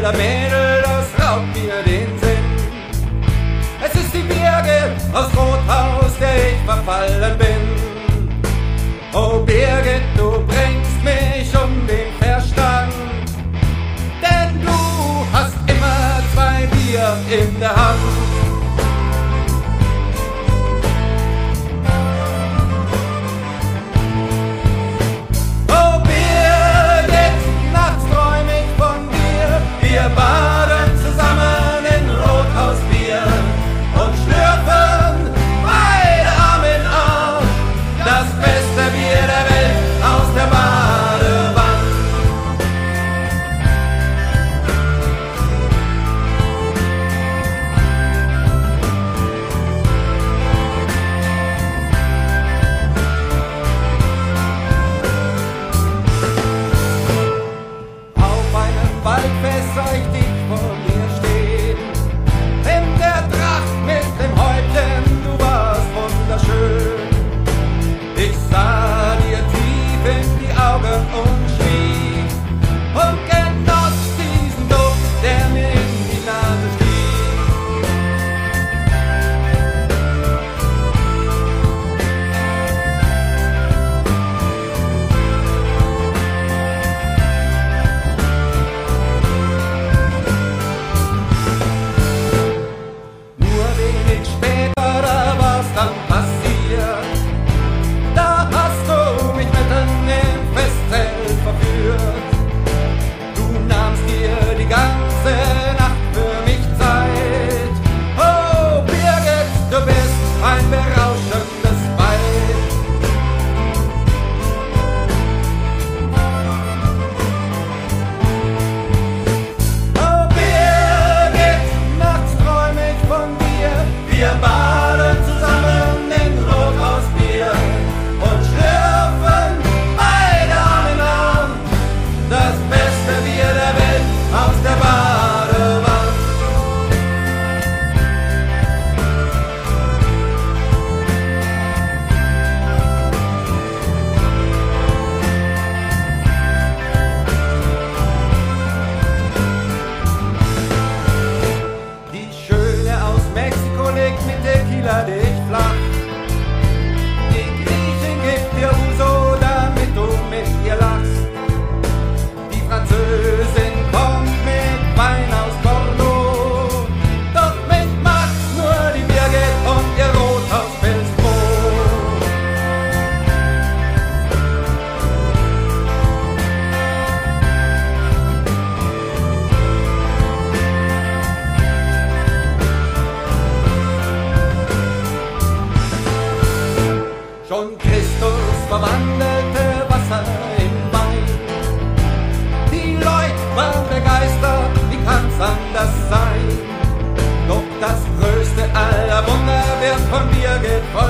Schwarzwälder Mädel, das raubt mir den Sinn. Es ist die Birgit aus Rothaus, der ich verfallen bin. Oh Birgit, du bringst mich um den Verstand. Denn du hast immer zwei Bier in der Hand. parei. Anders sein? Doch das größte aller Wunder wird von Birgit vollbracht.